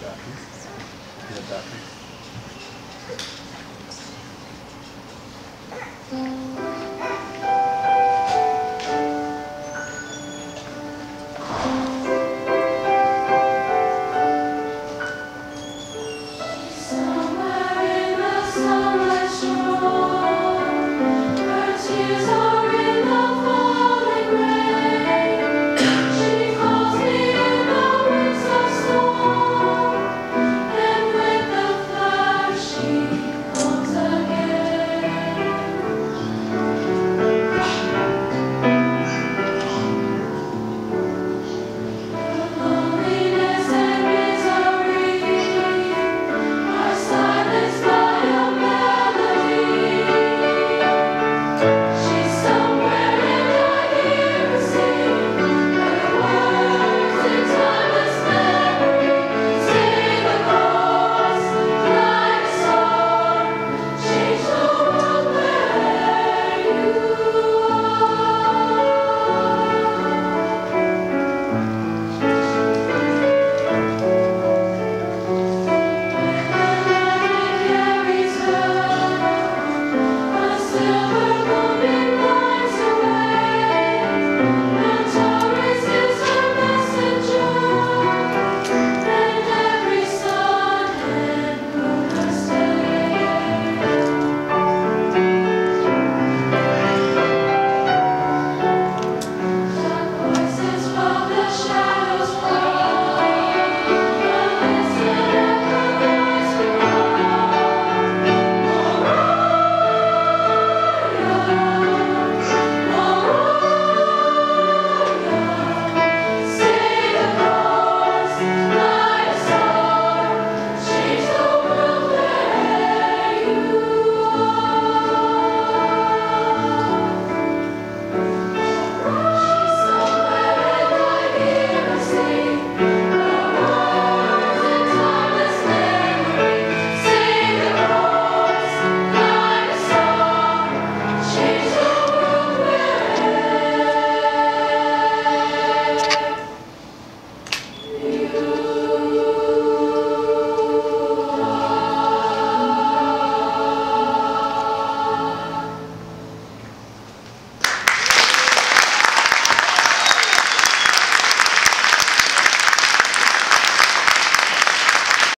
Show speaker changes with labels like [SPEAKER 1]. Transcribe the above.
[SPEAKER 1] Doctor. that doctor.